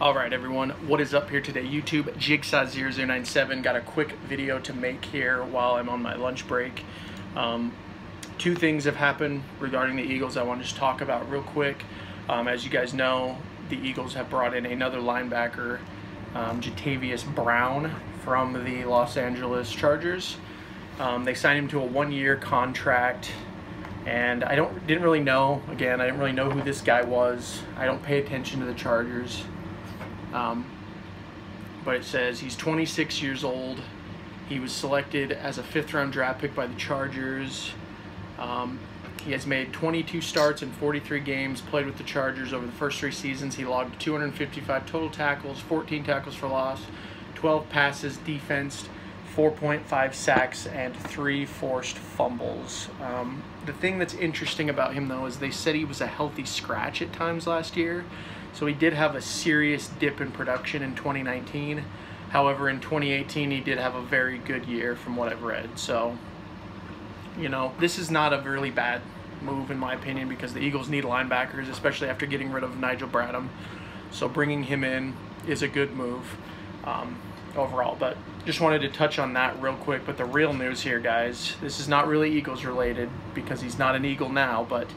All right, everyone, what is up here today? YouTube, Jigsaw0097. Got a quick video to make here while I'm on my lunch break. Um, two things have happened regarding the Eagles I want to just talk about real quick. Um, as you guys know, the Eagles have brought in another linebacker, um, Jatavis Brown from the Los Angeles Chargers. Um, they signed him to a one-year contract and I don't didn't really know. Again, I didn't really know who this guy was. I don't pay attention to the Chargers. Um, but it says he's 26 years old. He was selected as a fifth round draft pick by the Chargers. Um, he has made 22 starts in 43 games, played with the Chargers over the first three seasons. He logged 255 total tackles, 14 tackles for loss, 12 passes defensed, 4.5 sacks, and three forced fumbles. Um, the thing that's interesting about him, though, is they said he was a healthy scratch at times last year. So he did have a serious dip in production in 2019. However, in 2018, he did have a very good year from what I've read. So, you know, this is not a really bad move in my opinion because the Eagles need linebackers, especially after getting rid of Nigel Bradham. So bringing him in is a good move um, overall. But just wanted to touch on that real quick. But the real news here, guys, this is not really Eagles related because he's not an Eagle now, but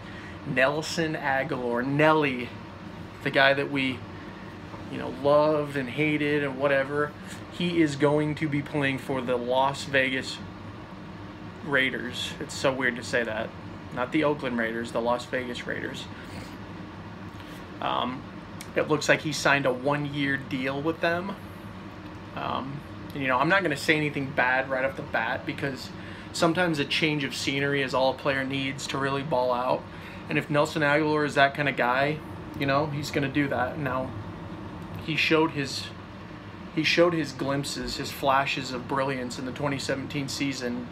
Nelson Agholor, Nelly the guy that we, you know, loved and hated and whatever, he is going to be playing for the Las Vegas Raiders. It's so weird to say that. Not the Oakland Raiders, the Las Vegas Raiders. Um, it looks like he signed a one-year deal with them. Um, you know, I'm not going to say anything bad right off the bat because sometimes a change of scenery is all a player needs to really ball out. And if Nelson Agholor is that kind of guy, you know, he's going to do that. Now, he showed his he showed his glimpses, his flashes of brilliance in the 2017 season,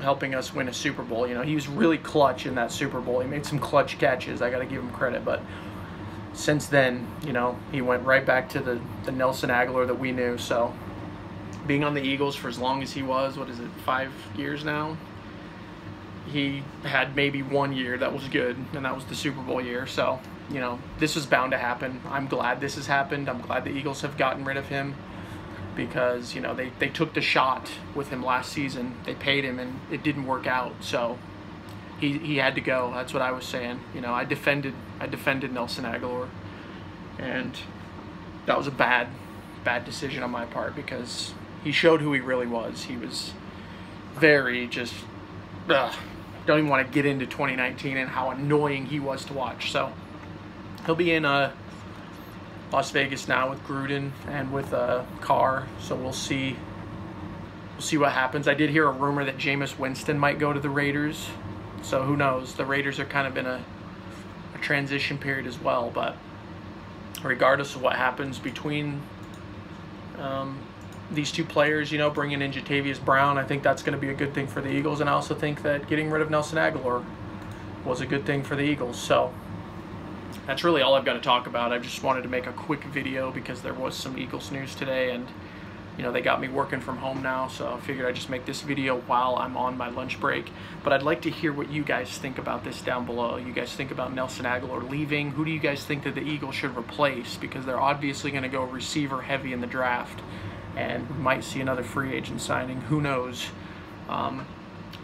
helping us win a Super Bowl. You know, he was really clutch in that Super Bowl. He made some clutch catches. I got to give him credit, but since then, you know, he went right back to the, the Nelson Agholor that we knew. So, being on the Eagles for as long as he was, what is it, five years now? He had maybe one year that was good, and that was the Super Bowl year. So, you know, this was bound to happen. I'm glad this has happened. I'm glad the Eagles have gotten rid of him because, you know, they, they took the shot with him last season. They paid him and it didn't work out. So he, he had to go. That's what I was saying. You know, I defended I defended Nelson Agholor and that was a bad bad decision on my part because he showed who he really was. He was very just ugh, don't even want to get into 2019 and how annoying he was to watch. So he'll be in uh, Las Vegas now with Gruden and with uh, Carr, so we'll see. We'll see what happens. I did hear a rumor that Jameis Winston might go to the Raiders, so who knows? The Raiders are kind of in a, a transition period as well, but regardless of what happens between um, these two players, you know, bringing in Jatavis Brown, I think that's going to be a good thing for the Eagles, and I also think that getting rid of Nelson Agholor was a good thing for the Eagles. So that's really all I've got to talk about. I just wanted to make a quick video because there was some Eagles news today and you know, they got me working from home now, so I figured I'd just make this video while I'm on my lunch break. But I'd like to hear what you guys think about this down below. You guys think about Nelson Agholor leaving? Who do you guys think that the Eagles should replace? Because they're obviously going to go receiver heavy in the draft, and we might see another free agent signing. Who knows? Um,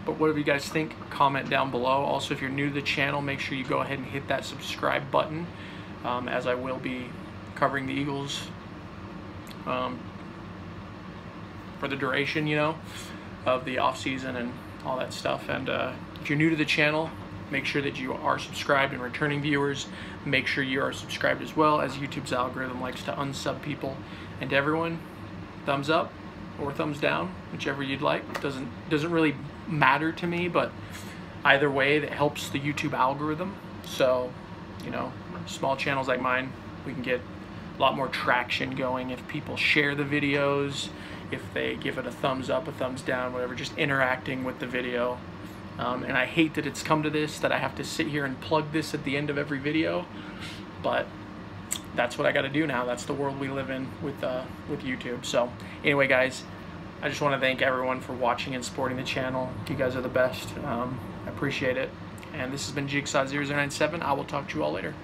but whatever you guys think, comment down below. Also, if you're new to the channel, make sure you go ahead and hit that subscribe button, um, as I will be covering the Eagles um, for the duration, you know, of the off season and all that stuff. And uh, if you're new to the channel, make sure that you are subscribed and returning viewers make sure you are subscribed as well as YouTube's algorithm likes to unsub people and everyone thumbs up or thumbs down whichever you'd like doesn't doesn't really matter to me, but either way, that helps the YouTube algorithm. So, you know, small channels like mine, we can get a lot more traction going if people share the videos, if they give it a thumbs up, a thumbs down, whatever, just interacting with the video. Um, and I hate that it's come to this, that I have to sit here and plug this at the end of every video, but that's what I got to do now. That's the world we live in with uh, with YouTube. So anyway, guys, I just want to thank everyone for watching and supporting the channel. You guys are the best. Um, I appreciate it. And this has been Jigsaw097. I will talk to you all later.